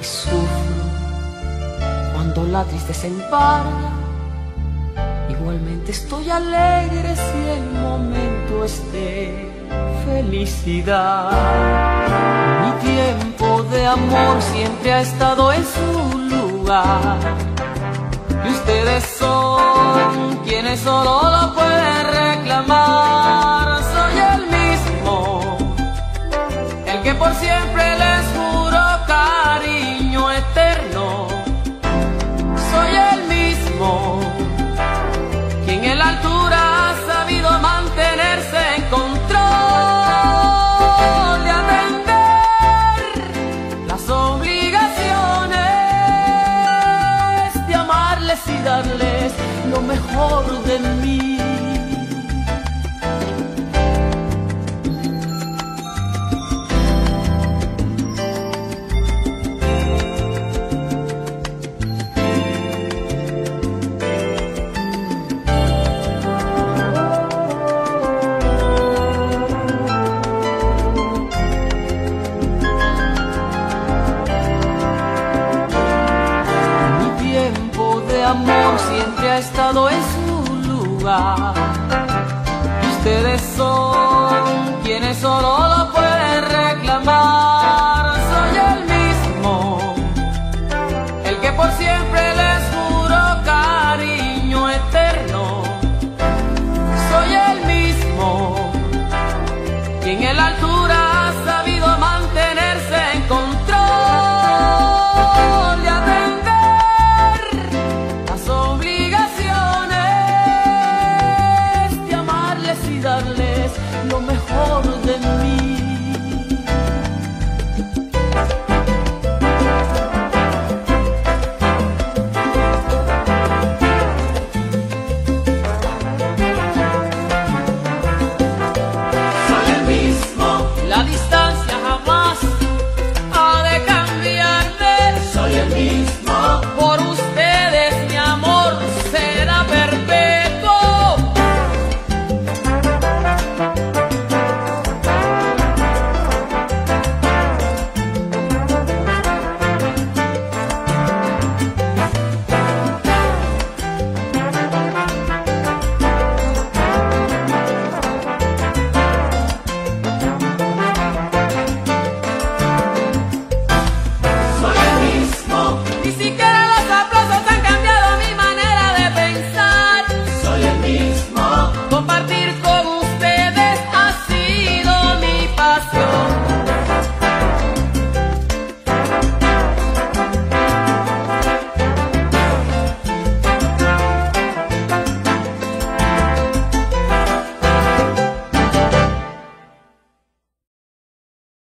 Y sufro cuando la tristeza embarga. Igualmente estoy alegre si el momento es de felicidad. Mi tiempo de amor siempre ha estado en su lugar. Y ustedes son quienes solo lo pueden reclamar. Soy el mismo, el que por siempre y darles lo mejor de mí. siempre ha estado en su lugar. Ustedes son quienes solo lo pueden reclamar.